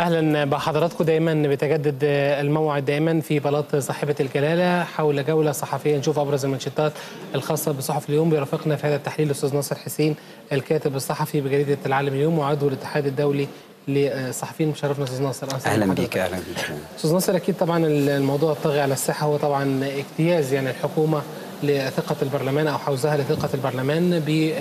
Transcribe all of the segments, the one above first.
أهلا بحضراتكم دايما بيتجدد الموعد دايما في بلاط صاحبة الجلالة حول جولة صحفية نشوف أبرز المنشطات الخاصة بصحف اليوم. بيرافقنا في هذا التحليل الأستاذ ناصر حسين الكاتب الصحفي بجريدة العالم اليوم وعضو الاتحاد الدولي للصحفيين. مشرفنا أستاذ ناصر. أهلا بيك أهلا بيك. أستاذ ناصر أكيد طبعا الموضوع الطاغي على الساحه هو طبعا اجتياز يعني الحكومة لثقة البرلمان أو حوزها لثقة البرلمان ب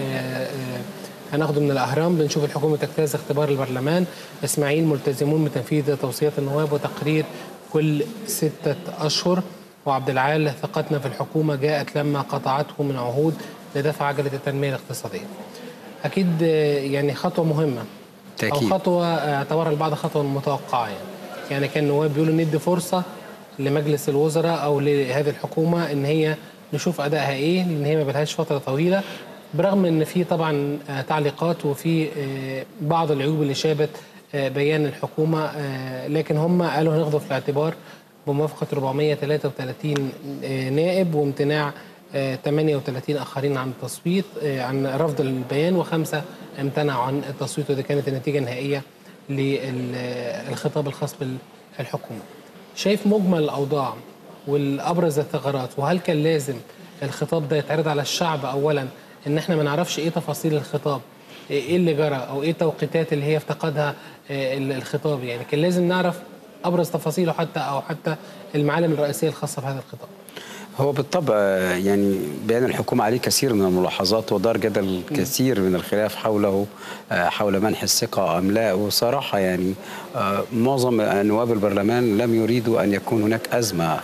هناخده من الأهرام بنشوف الحكومة تجتاز اختبار البرلمان إسماعيل ملتزمون بتنفيذ توصيات النواب وتقرير كل ستة أشهر وعبد العال ثقتنا في الحكومة جاءت لما قطعته من عهود لدفع عجلة التنمية الاقتصادية. أكيد يعني خطوة مهمة تأكيد. أو خطوة اعتبرها البعض خطوة متوقعة يعني. يعني كان النواب بيقولوا ندي فرصة لمجلس الوزراء أو لهذه الحكومة إن هي نشوف أدائها إيه لأن هي ما بقالهاش فترة طويلة برغم إن في طبعا تعليقات وفي بعض العيوب اللي شابت بيان الحكومة لكن هم قالوا هناخده في الاعتبار بموافقة 433 نائب وامتناع 38 آخرين عن التصويت عن رفض البيان وخمسة امتنعوا عن التصويت ودي كانت النتيجة النهائية للخطاب الخاص بالحكومة. شايف مجمل الأوضاع والأبرز الثغرات وهل كان لازم الخطاب ده يتعرض على الشعب اولا إن إحنا ما نعرفش إيه تفاصيل الخطاب إيه اللي جرى أو إيه التوقيتات اللي هي افتقدها الخطاب يعني. كان لازم نعرف أبرز تفاصيله حتى أو حتى المعالم الرئيسية الخاصة بهذا الخطاب. هو بالطبع يعني بيان الحكومة عليه كثير من الملاحظات ودار جدل كثير من الخلاف حوله حول منح الثقة أم لا. وصراحة يعني معظم نواب البرلمان لم يريدوا أن يكون هناك أزمة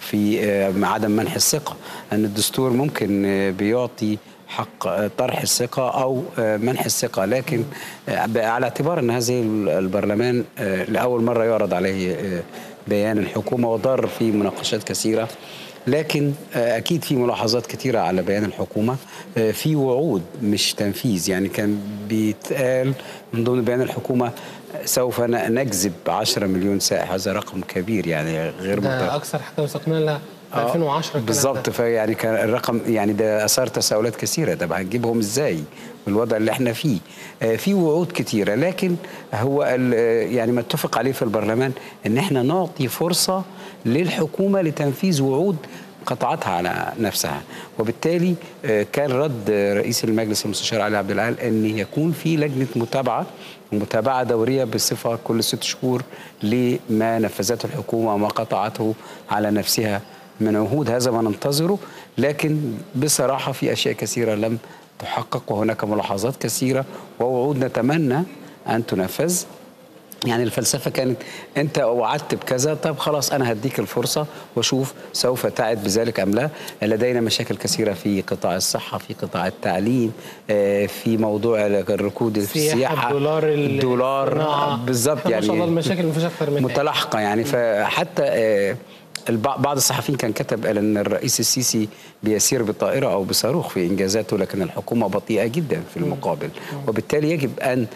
في عدم منح الثقة أن الدستور ممكن بيعطي حق طرح الثقة أو منح الثقة. لكن على اعتبار أن هذه البرلمان لأول مرة يعرض عليه بيان الحكومة ودار في مناقشات كثيرة. لكن أكيد في ملاحظات كثيرة على بيان الحكومة في وعود مش تنفيذ. يعني كان بيتقال من ضمن بيان الحكومة سوف نجذب 10 مليون سائح. هذا رقم كبير يعني غير ده أكثر حاجة وثقنا لها في 2010 بالظبط فيعني كان الرقم يعني ده آثار تساؤلات كثيرة. طب هنجيبهم إزاي بالوضع اللي إحنا فيه؟ في وعود كثيرة. لكن هو يعني ما اتفق عليه في البرلمان إن إحنا نعطي فرصة للحكومة لتنفيذ وعود قطعتها على نفسها. وبالتالي كان رد رئيس المجلس المستشار علي عبد العال إن يكون في لجنة متابعة متابعة دورية بصفة كل ست شهور لما نفذته الحكومة وما قطعته على نفسها من عهود. هذا ما ننتظره لكن بصراحة في أشياء كثيرة لم تحقق وهناك ملاحظات كثيرة ووعود نتمنى أن تنفذ. يعني الفلسفة كانت أنت وعدت بكذا طب خلاص أنا هديك الفرصة وأشوف سوف تعد بذلك أم لا. لدينا مشاكل كثيرة في قطاع الصحة في قطاع التعليم في موضوع الركود في السياحة الدولار الدولار بالظبط يعني ما شاء الله المشاكل مفيش أكتر من متلاحقة يعني. فحتى بعض الصحفيين كان كتب قال أن الرئيس السيسي بيسير بطائرة أو بصاروخ في إنجازاته لكن الحكومة بطيئة جدا في المقابل. وبالتالي يجب أن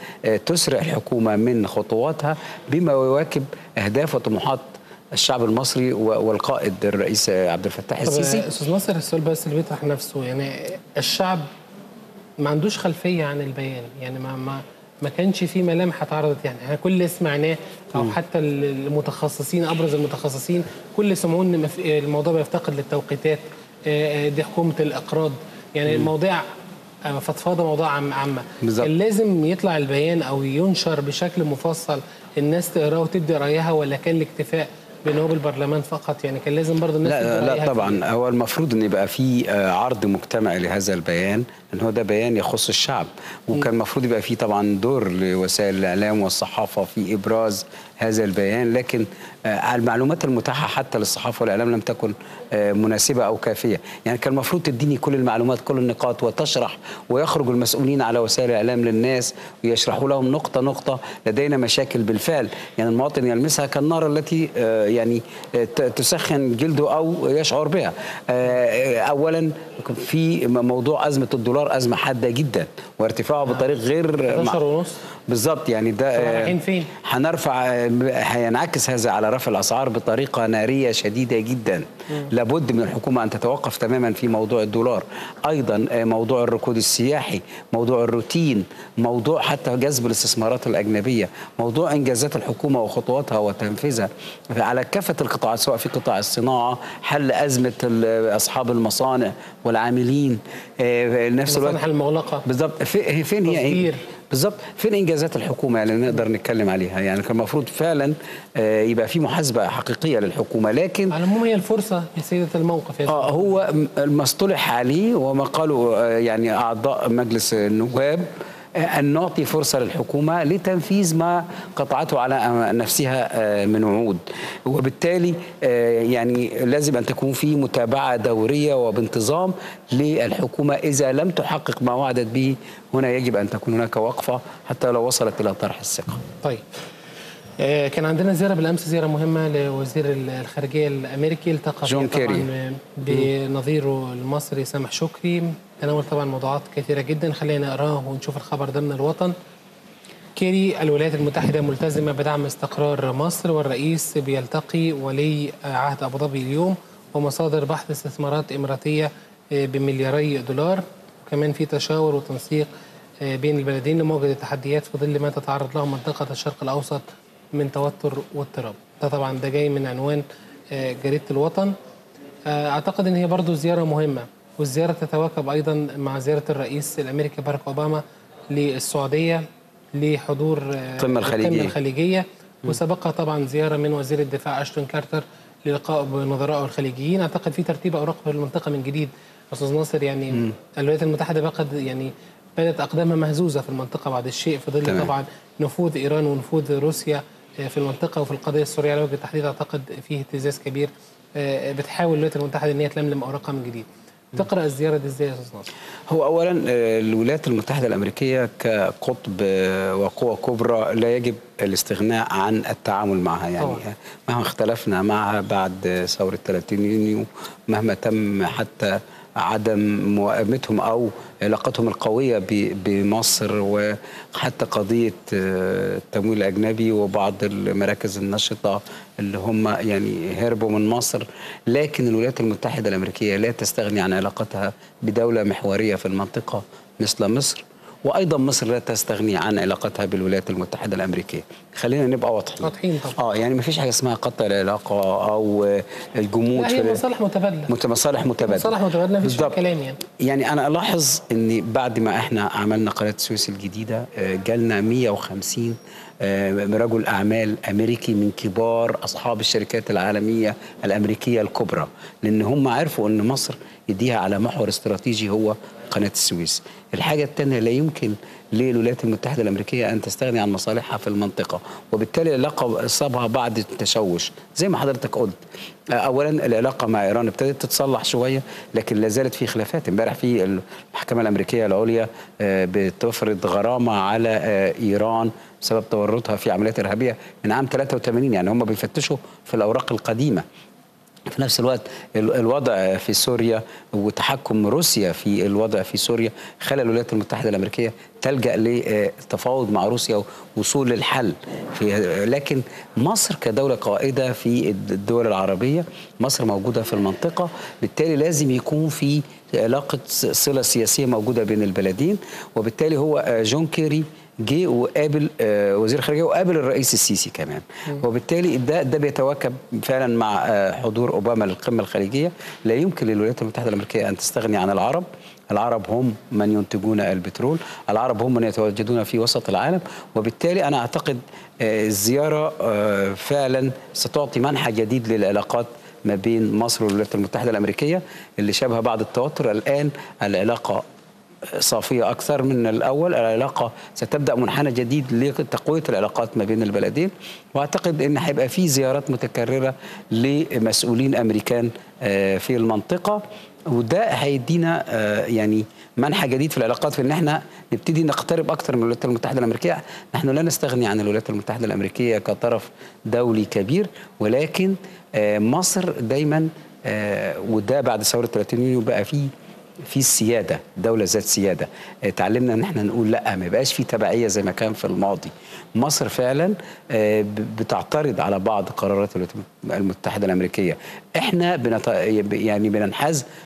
تسرع الحكومة من خطواتها بما يواكب أهداف وطموحات الشعب المصري والقائد الرئيس عبد الفتاح السيسي. أستاذ ناصر السؤال بس اللي بيطرح نفسه يعني الشعب ما عندوش خلفية عن البيان يعني ما ما ما كانش في ملامح اتعرضت يعني. إحنا كل اللي سمعناه أو حتى المتخصصين أبرز المتخصصين كل سمعوا إن الموضوع بيفتقد للتوقيتات دي حكومة الإقراض. يعني المواضيع فضفاضة موضوع عام عامة. كان لازم يطلع البيان أو ينشر بشكل مفصل الناس تقراه وتدي رأيها ولا كان الاكتفاء بنواب البرلمان فقط؟ يعني كان لازم برضه الناس لا لا طبعا. هو المفروض إن يبقى في عرض مجتمعي لهذا البيان إن هو ده بيان يخص الشعب. وكان المفروض يبقى في طبعا دور لوسائل الإعلام والصحافة في إبراز هذا البيان لكن المعلومات المتاحة حتى للصحافة والإعلام لم تكن مناسبة أو كافية. يعني كان المفروض تديني كل المعلومات كل النقاط وتشرح ويخرج المسؤولين على وسائل الإعلام للناس ويشرحوا لهم نقطة نقطة لدينا مشاكل بالفعل. يعني المواطن يلمسها كالنار التي يعني ت- تسخن جلده أو يشعر بها. آه، اولا في موضوع أزمة الدولار أزمة حادة جدا وارتفاعه بطريق غير 11 ونص؟ بالظبط يعني ده طب آه، رايحين فين؟ هنرفع آه، هينعكس هذا على رفع الأسعار بطريقة نارية شديدة جدا. لابد من الحكومة أن تتوقف تماما في موضوع الدولار. أيضا آه، موضوع الركود السياحي موضوع الروتين موضوع حتى جذب الاستثمارات الأجنبية موضوع إنجازات الحكومة وخطواتها وتنفيذها. على كافة القطاعات سواء في قطاع الصناعة حل أزمة أصحاب المصانع والعاملين نفس الوقت المصالح المغلقة. بالظبط في- فين هي. بالظبط فين إنجازات الحكومة اللي نقدر نتكلم عليها؟ يعني كان المفروض فعلا آه، يبقى في محاسبة حقيقية للحكومة لكن على العموم هي الفرصة لسيده الموقف يا آه هو ما اصطلح عليه وما قالوا آه، يعني أعضاء مجلس النواب أن نعطي فرصة للحكومة لتنفيذ ما قطعته على نفسها آه، من وعود وبالتالي آه، يعني لازم أن تكون في متابعة دورية وبانتظام للحكومة. إذا لم تحقق ما وعدت به هنا يجب أن تكون هناك وقفة حتى لو وصلت إلى طرح الثقة. طيب. كان عندنا زيارة بالأمس زيارة مهمة لوزير الخارجية الأمريكي التقى جون كيري. بنظيره المصري سامح شكري. تناول طبعا موضوعات كثيرة جدا. خلينا نقراه ونشوف الخبر ده من الوطن. كيري الولايات المتحدة ملتزمة بدعم استقرار مصر والرئيس بيلتقي ولي عهد أبو ظبي اليوم ومصادر بحث استثمارات إماراتية بملياري دولار. وكمان في تشاور وتنسيق بين البلدين لمواجهة التحديات في ظل ما تتعرض له منطقة الشرق الأوسط من توتر واضطراب. ده طبعا ده جاي من عنوان جريدة الوطن. أعتقد أن هي برضو زيارة مهمة والزيارة تتواكب أيضا مع زيارة الرئيس الأمريكي باراك أوباما للسعودية لحضور القمة الخليجية. القمة الخليجية. وسبقها طبعا زيارة من وزير الدفاع أشتون كارتر للقاء بنظرائه الخليجيين. أعتقد في ترتيب أوراق في المنطقة من جديد أستاذ ناصر. يعني الولايات المتحدة بقد يعني بدأت أقدامها مهزوزة في المنطقة بعد الشيء. في ظل. طبعا نفوذ إيران ونفوذ روسيا في المنطقة وفي القضية السورية على وجه التحديد أعتقد فيه اهتزاز كبير آه، بتحاول الولايات المتحدة أن هي تلملم أوراقها من جديد تقرأ الزيارة دي إزاي يا أستاذ ناصر؟ هو اولا آه، الولايات المتحدة الأمريكية كقطب آه، وقوة كبرى لا يجب الاستغناء عن التعامل معها يعني طبعاً. آه، مهما اختلفنا معها بعد آه، ثورة 30 يونيو مهما تم حتى عدم موائمتهم أو علاقتهم القوية بمصر وحتى قضية آه، التمويل الأجنبي وبعض المراكز النشطة اللي هم يعني هربوا من مصر. لكن الولايات المتحدة الأمريكية لا تستغني عن علاقتها بدولة محورية في المنطقة مثل مصر. وأيضا مصر لا تستغني عن علاقتها بالولايات المتحدة الأمريكية. خلينا نبقى واضحين. واضحين طبعا. آه يعني ما فيش حاجة اسمها قطع العلاقة أو الجمود. لا هي ال- مصالح متبادلة. مت- مصالح متبادلة. مصالح متبادلة مفيش. كلام يعني. يعني أنا ألاحظ إن بعد ما إحنا عملنا قناة السويس الجديدة آه، جالنا 150 آه، رجل أعمال أمريكي من كبار أصحاب الشركات العالمية الأمريكية الكبرى لأن هم عرفوا إن مصر يديها على محور استراتيجي هو قناة السويس. الحاجة الثانية لا يمكن للولايات المتحدة الأمريكية أن تستغني عن مصالحها في المنطقة وبالتالي العلاقة اصابها بعد التشوش. زي ما حضرتك قلت آه، اولا العلاقة مع إيران ابتدت تتصلح شوية لكن لا زالت في خلافات. امبارح في المحكمة الأمريكية العليا آه، بتفرض غرامة على آه، إيران بسبب تورطها في عمليات إرهابية من عام 83 يعني هم بيفتشوا في الأوراق القديمة. في نفس الوقت ال- الوضع في سوريا وتحكم روسيا في الوضع في سوريا خلى الولايات المتحدة الأمريكية تلجأ للتفاوض مع روسيا ووصول للحل في لكن مصر كدولة قائدة في الدول العربية مصر موجودة في المنطقة بالتالي لازم يكون في علاقة صلة سياسية موجودة بين البلدين وبالتالي هو جون كيري جه وقابل آه، وزير الخارجية وقابل الرئيس السيسي كمان. وبالتالي ده ده بيتواكب فعلا مع آه، حضور أوباما للقمة الخليجية. لا يمكن للولايات المتحدة الأمريكية أن تستغني عن العرب. العرب هم من ينتجون البترول. العرب هم من يتواجدون في وسط العالم. وبالتالي أنا أعتقد آه، الزيارة آه، فعلا ستعطي منحى جديد للعلاقات ما بين مصر والولايات المتحدة الأمريكية اللي شابها بعد التوتر. الآن العلاقة صافية أكثر من الأول. العلاقة ستبدأ منحنى جديد لتقوية العلاقات ما بين البلدين. وأعتقد أن هيبقى في زيارات متكررة لمسؤولين أمريكان آه، في المنطقة. وده هيدينا آه، يعني منحى جديد في العلاقات في إن إحنا نبتدي نقترب أكتر من الولايات المتحدة الأمريكية. نحن لا نستغني عن الولايات المتحدة الأمريكية كطرف دولي كبير. ولكن آه، مصر دايما وده بعد ثورة 30 يونيو بقى فيه في السيادة دولة ذات سيادة اتعلمنا إن إحنا نقول لأ ما يبقاش في تبعية زي ما كان في الماضي مصر فعلا آه، بتعترض على بعض قرارات الولايات المتحدة الأمريكية إحنا. يعني بننحاز